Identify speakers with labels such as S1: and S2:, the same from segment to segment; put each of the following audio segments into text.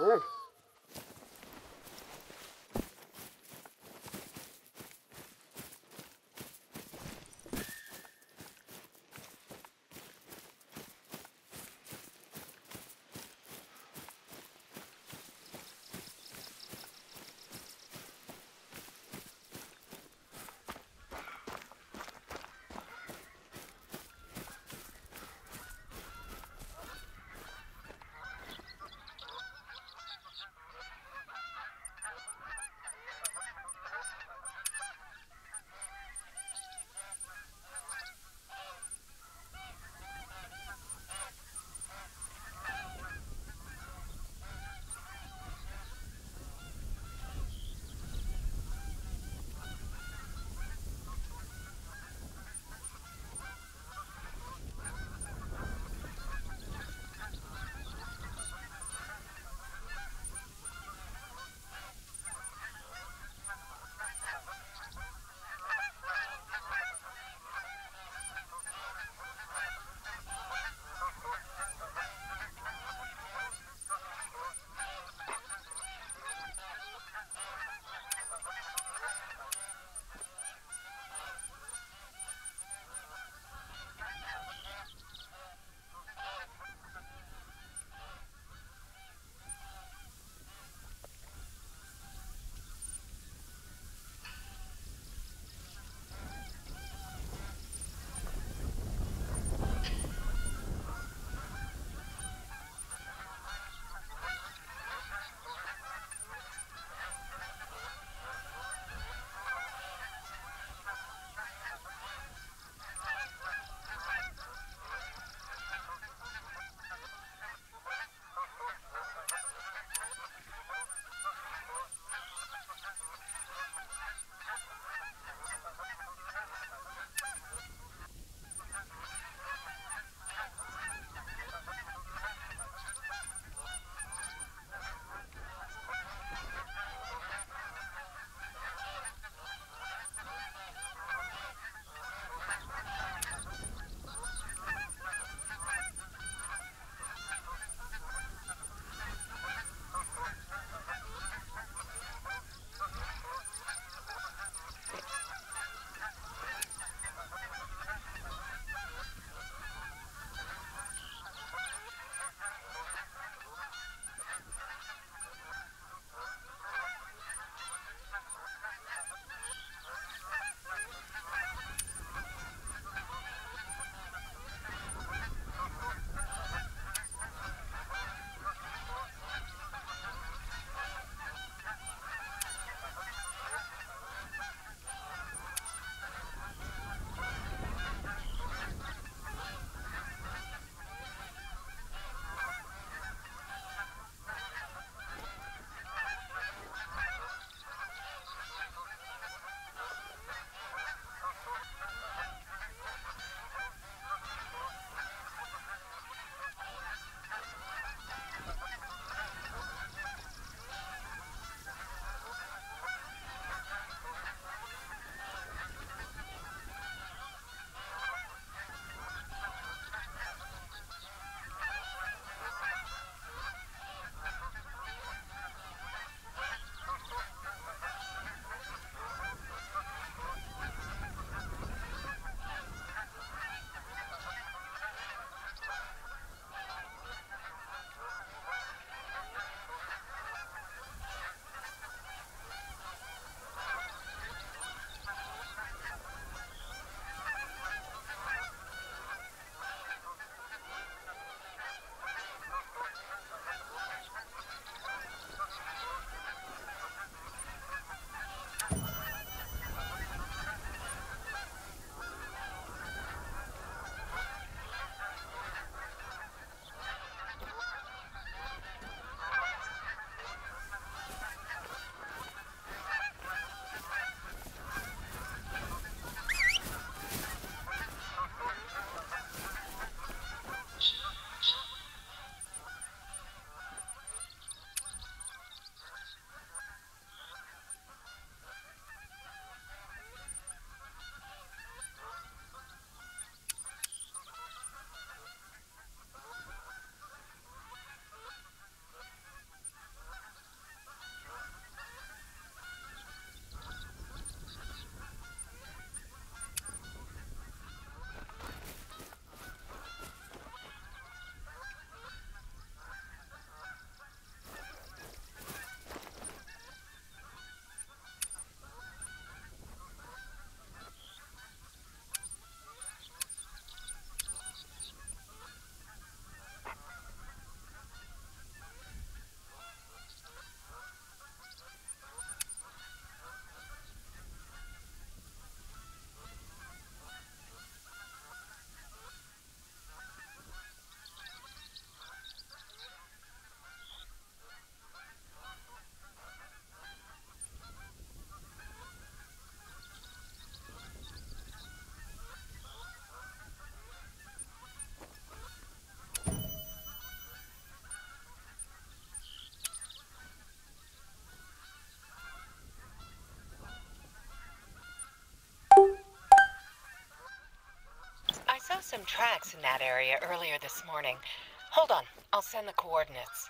S1: 嗯 some tracks in that area earlier this morning. Hold on, I'll send the coordinates.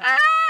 S1: Ah!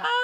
S1: Oh,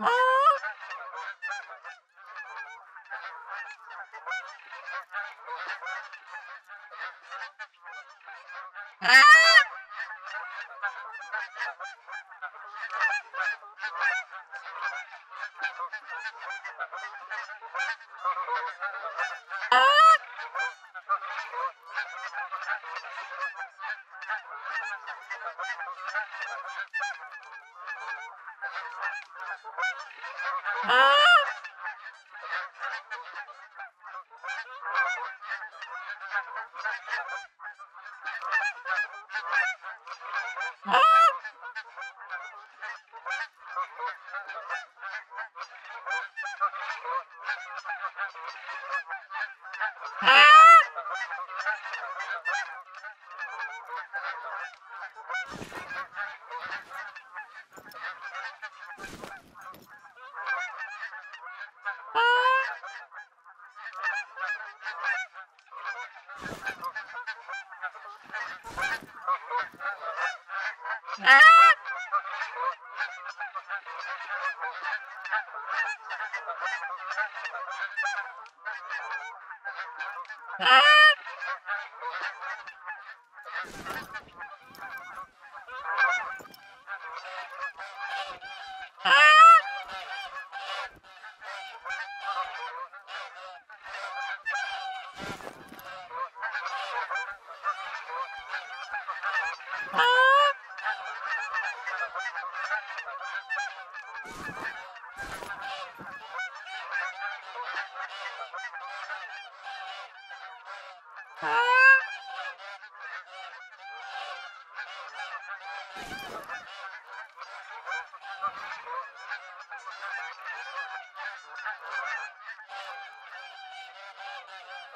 S1: oh!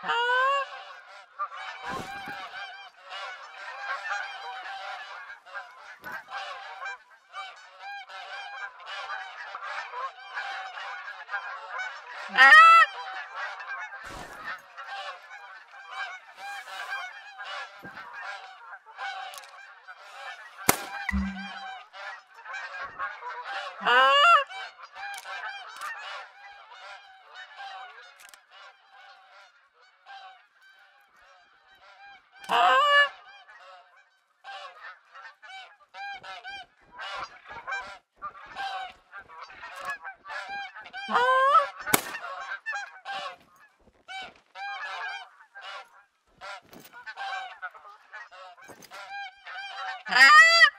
S1: Ah! Ah!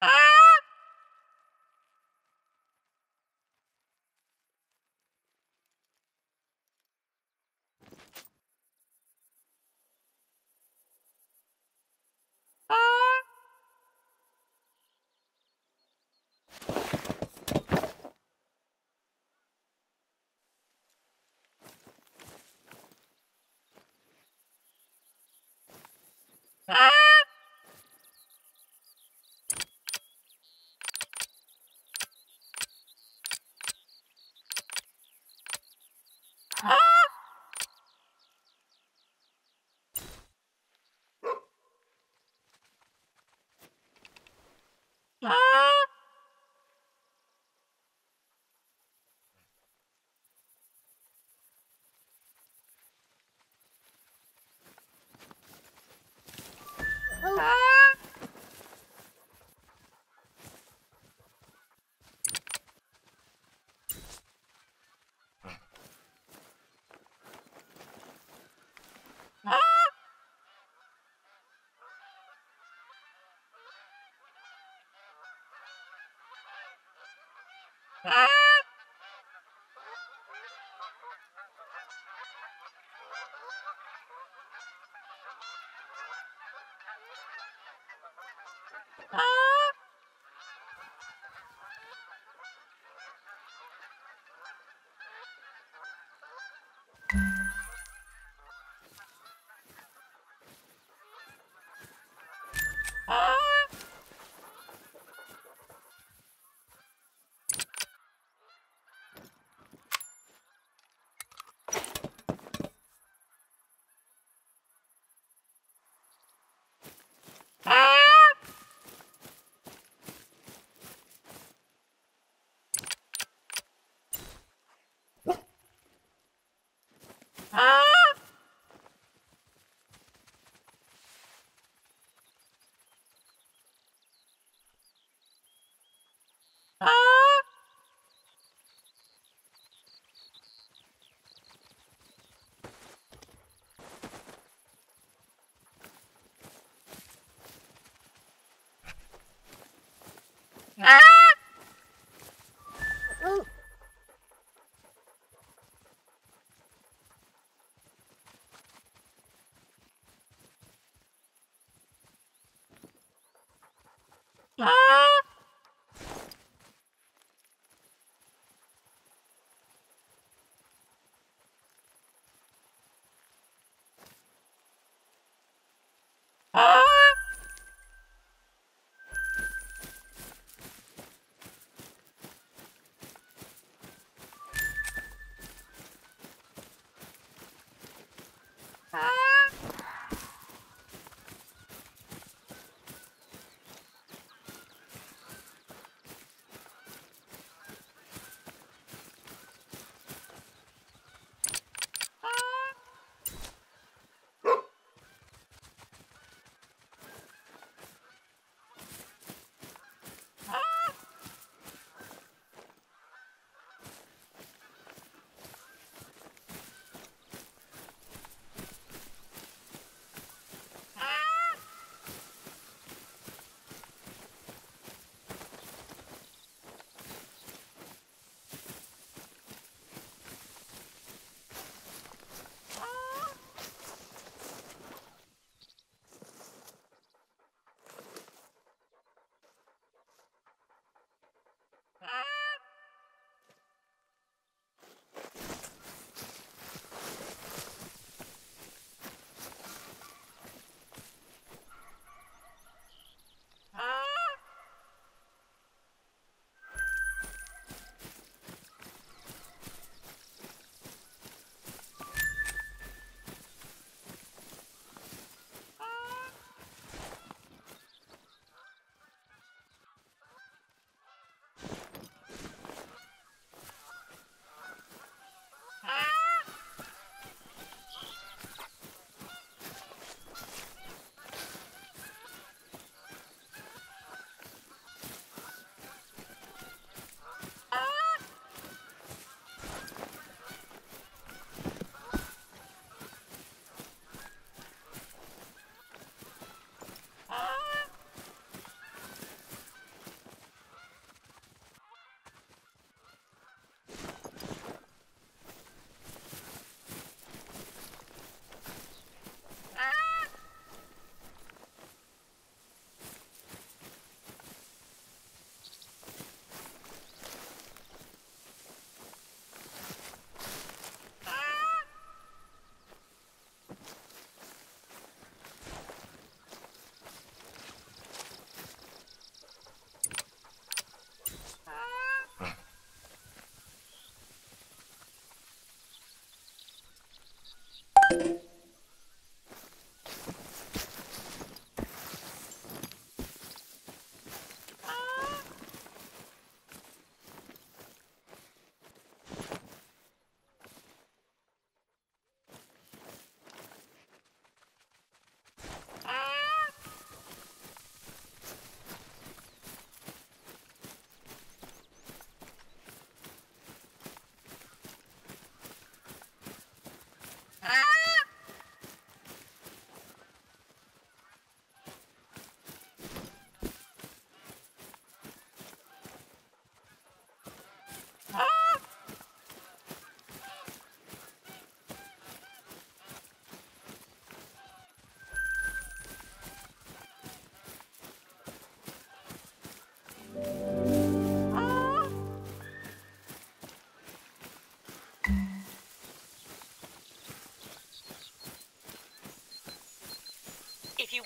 S1: Ah! ah! ah.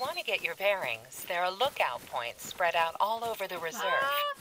S1: Want to get your bearings, there are lookout points spread out all over the reserve. Ah.